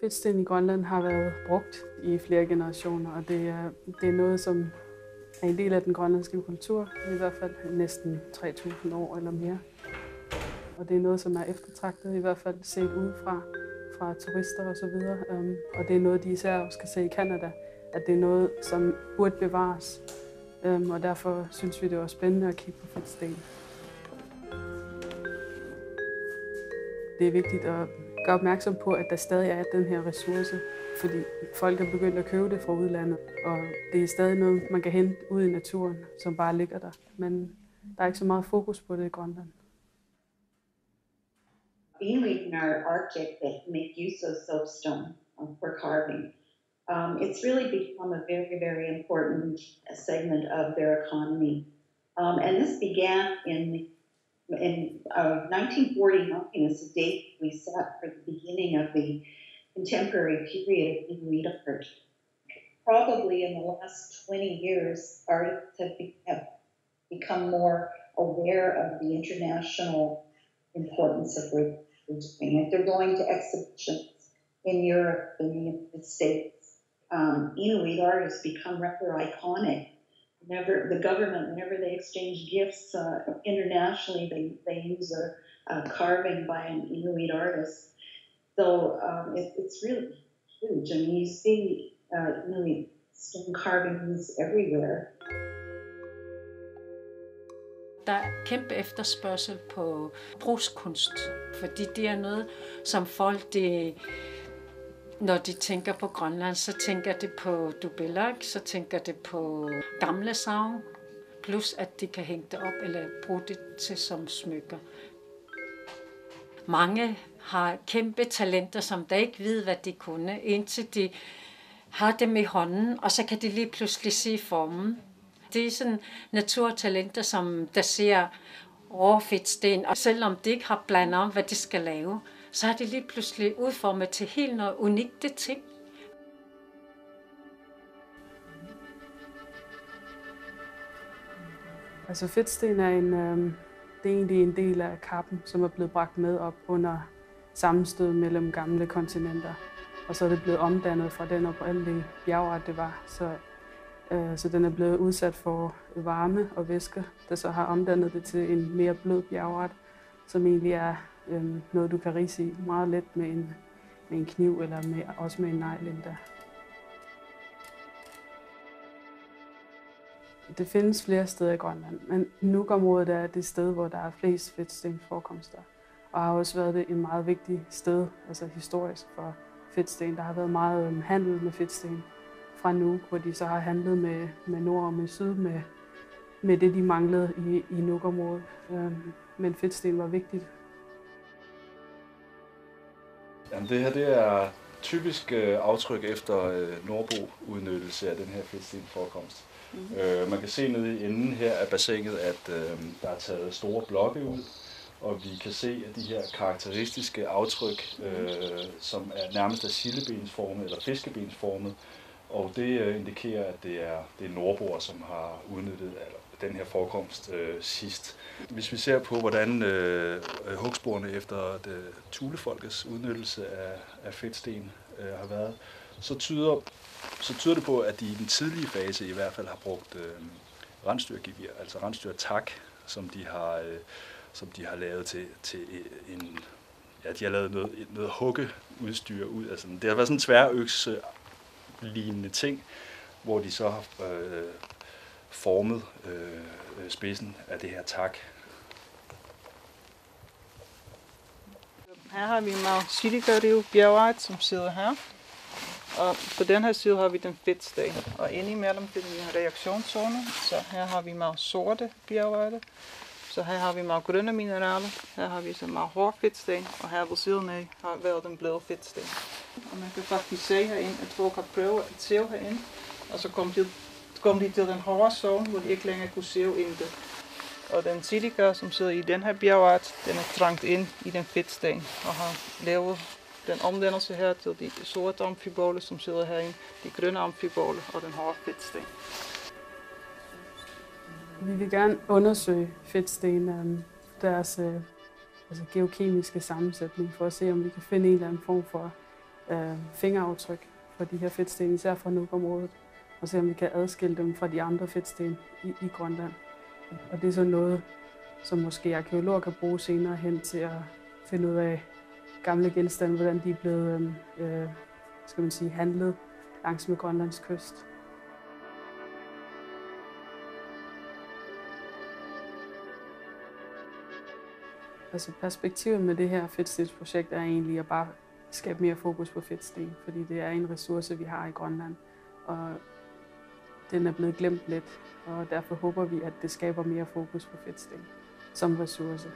Fedtsten i Grønland har været brugt i flere generationer, og det er, det er noget, som er en del af den grønlandske kultur, i hvert fald næsten 3.000 år eller mere. Og det er noget, som er eftertragtet, i hvert fald set udefra fra turister osv. Og, um, og det er noget, de især også kan se i Kanada, at det er noget, som burde bevares. Um, og derfor synes vi, det var spændende at kigge på fedtsten. Det er vigtigt at gør opmærksom på, at der stadig er den her ressource, fordi folk er begyndt at købe det fra udlandet, og det er stadig noget, man kan hente ud i naturen, som bare ligger der. Men der er ikke så meget fokus på det i Grønland. Inuit in our Arctic that make use of soapstone um, for carving. Um, it's really become a very, very important segment of their economy. Um, and this began in in uh, 1949 is the date we set for the beginning of the contemporary period of Inuit art. Probably in the last 20 years, artists have, be, have become more aware of the international importance of what they're doing. they're going to exhibitions in Europe in the United States, um, Inuit art has become rather iconic whenever the government, whenever they exchange gifts uh, internationally, they, they use a, a, carving by an Inuit artist. So um, it, it's really huge. I mean, you see uh, Inuit stone carvings everywhere. Der er kæmpe efterspørgsel på brugskunst, fordi det er noget, som folk det Når de tænker på Grønland, så tænker de på dubelak, så tænker de på gamle savn, plus at de kan hænge det op eller bruge det til som smykker. Mange har kæmpe talenter, som der ikke ved, hvad de kunne, indtil de har dem i hånden, og så kan de lige pludselig se formen. Det er sådan naturtalenter, som der ser overfedt sten, og selvom de ikke har blandet om, hvad de skal lave, så er det lige pludselig udformet til helt noget unikt ting. Altså fedtsten er en, øh, det er egentlig en del af kappen, som er blevet bragt med op under sammenstød mellem gamle kontinenter. Og så er det blevet omdannet fra den oprindelige bjergart, det var. Så, øh, så den er blevet udsat for varme og væske, der så har omdannet det til en mere blød bjergart, som egentlig er Øhm, noget, du kan rise i meget let med en, med en kniv eller med, også med en negl endda. Det findes flere steder i Grønland, men Nuuk-området er det sted, hvor der er flest fedtstenforekomster. Og har også været det et meget vigtigt sted, altså historisk for fedtsten. Der har været meget um, handel med fedtsten fra Nuuk, hvor de så har handlet med, med nord og med syd med, med det, de manglede i, i Nuuk-området. Øhm, men fedtsten var vigtigt Jamen, det her det er typisk øh, aftryk efter øh, Nordbo-udnyttelse af den her fedtstenforekomst. Mm-hmm. Øh, man kan se nede i enden her af bassinet, at øh, der er taget store blokke ud, og vi kan se, at de her karakteristiske aftryk, øh, som er nærmest af sildebensformet eller fiskebensformet, og det øh, indikerer, at det er, det er nordboer, som har udnyttet, eller den her forekomst øh, sidst. Hvis vi ser på, hvordan øh, hugsporene efter øh, det, tulefolkets udnyttelse af, af fedtsten øh, har været, så tyder, så tyder det på, at de i den tidlige fase i hvert fald har brugt øh, rensdyrgevir, altså rensdyrtak, som de har, øh, som de har lavet til, til øh, en, ja, de har lavet noget, noget huggeudstyr ud af sådan. Det har været sådan en tværøkse øh, lignende ting, hvor de så har øh, formet øh, spidsen af det her tak. Her har vi Mount Siligariu bjergart, som sidder her. Og på den her side har vi den fedtsten. Og inde imellem det er en reaktionszone. Så her har vi meget sorte bjergarte. Så her har vi meget grønne mineraler. Her har vi så meget hård fedtsten. Og her ved siden af har været den bløde fedtsten. Og man kan faktisk se herinde, at folk har prøvet at tæve herinde. Og så kom de kom de til den hårde zone, hvor de ikke længere kunne se intet. Og den silica, som sidder i den her bjergart, den er trængt ind i den fedtsten og har lavet den omdannelse her til de sorte amfiboler, som sidder herinde, de grønne amfiboler og den hårde fedtsten. Vi vil gerne undersøge fedtsten, um, deres øh, altså geokemiske sammensætning, for at se, om vi kan finde en eller anden form for øh, fingeraftryk for de her fedtsten, især fra nukområdet. området og se om vi kan adskille dem fra de andre fedtsten i, i Grønland. Og det er så noget, som måske arkeologer kan bruge senere hen til at finde ud af gamle genstande, hvordan de er blevet øhm, øh, skal man sige, handlet langs med Grønlands kyst. Altså perspektivet med det her fedtstensprojekt er egentlig at bare skabe mere fokus på fedtsten, fordi det er en ressource, vi har i Grønland, og den er blevet glemt lidt, og derfor håber vi, at det skaber mere fokus på fedtsten som ressource.